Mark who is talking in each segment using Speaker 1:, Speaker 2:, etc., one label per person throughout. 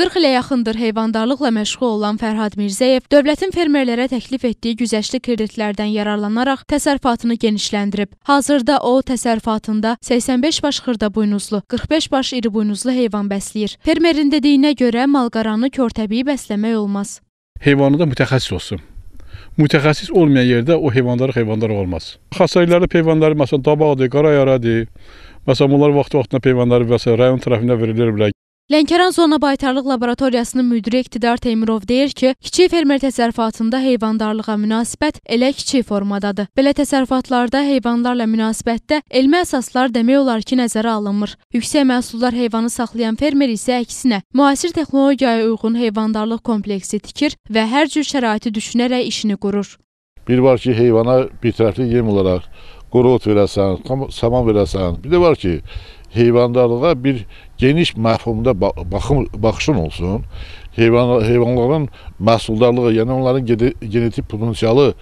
Speaker 1: 40 ilə yaxındır heyvandarlıqla məşğul olan Fərhad Mirzəyev dövlətin fermerlərə təklif etdiyi güzəştli kreditlərdən yararlanaraq təsərrüfatını genişləndirib. Hazırda o təsərrüfatında 85 baş xırdabuynuzlu, 45 baş iribuynuzlu heyvan bəsləyir. Fermerin dediyinə görə malqaranı körtəbii bəsləmək olmaz.
Speaker 2: heyvanı da mütəxəssis olsun. Mütəxəssis olmayan yerdə o heyvandarlıq heyvandarlıq olmaz. Xəstəlikləri heyvanları məsələn dabağdır, qara yaradır. Məsələn bunlar vaxt-vaxtında heyvanları məsələn rayon tərəfindən verilir bilər.
Speaker 1: Lənkəran Zona Baytarlıq Laboratoriyasının müdiri İqtidar Teymurov deyir ki, kiçik fermer təsərrüfatında heyvandarlığa münasibət elə kiçik formadadır. Belə təsərrüfatlarda heyvanlarla münasibətdə elmi əsaslar demək olar ki, nəzərə alınmır. Yüksək məhsuldar heyvanı saxlayan fermer isə əksinə, müasir texnologiyaya uyğun heyvandarlıq kompleksi tikir və hər cür şəraiti düşünərək işini qurur.
Speaker 3: Bir var ki, heyvana bir tərəfli yem olaraq quru ot verəsən, saman verəsən. Bir də var ki, heyvandarlığa bir geniş məfhumda ba- baxım baxışın olsun. Heyvan heyvanların məhsuldarlığı, yəni onların gene- genetik potensialı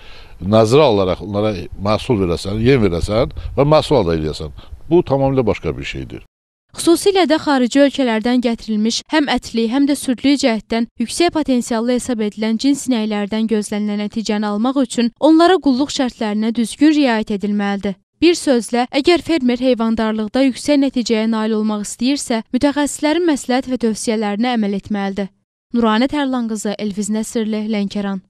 Speaker 3: nəzərə alaraq onlara məhsul verəsən, yem verəsən və məhsul əldə edəsən. Bu tamamilə başqa bir şeydir.
Speaker 1: Xüsusilə də xarici ölkələrdən gətirilmiş həm ətli, həm də südlü cəhətdən yüksək potensiallı hesab edilən cins inəklərdən gözlənilən nəticəni almaq üçün onlara qulluq şərtlərinə düzgün riayət edilməlidir. Bir sözlə, əgər fermer heyvandarlıqda yüksək nəticəyə nail olmaq istəyirsə, mütəxəssislərin məsləhət və tövsiyələrinə əməl etməlidir. Nuranə Tərlan qızı, Elviz Nəsirli, Lənkəran.